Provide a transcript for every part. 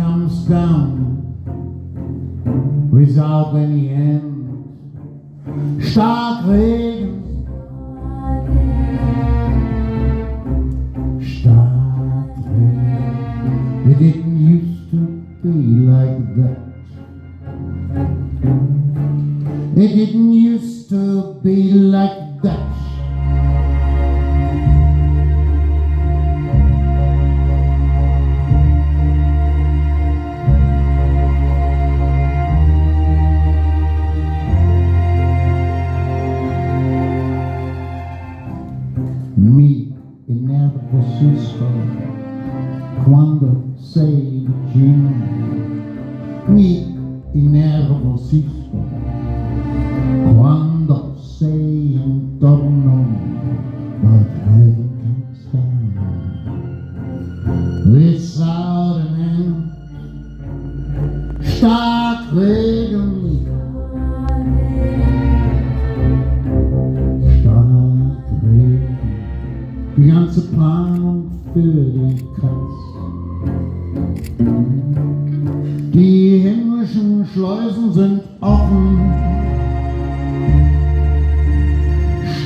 comes down without any end. Starkregen, Starkregen. It didn't used to be like that. It didn't used to be like that. così quando sei vicino mi innervosisco quando sei intorno potrei cansare without an end Starkregen Die ganze Planung für den Kreis. Die himmlischen Schleusen sind offen.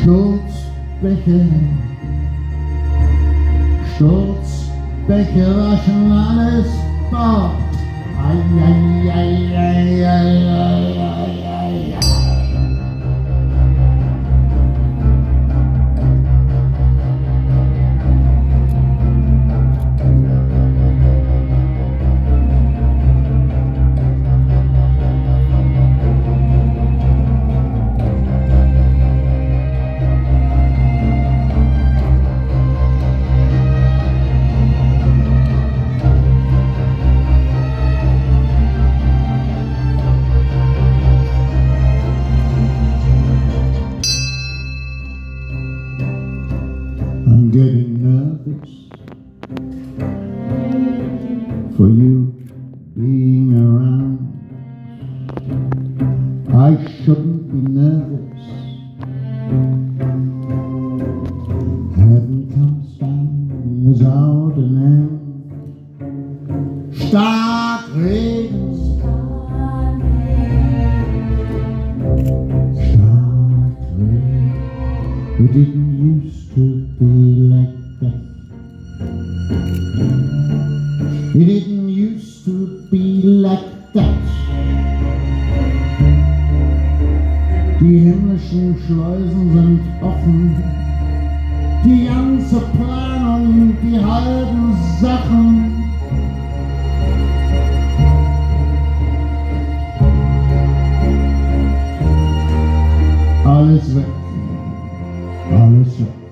Sturzbäche, Sturzbäche waschen alles fort. Ei, ei, ei, ei, being around. I shouldn't be nervous. Heaven comes down without an end. Starkregen. Starkregen. It didn't used to be like that. like that. Die himmlischen Schleusen sind offen, die ganze Planung, die halben Sachen. Alles weg, alles weg.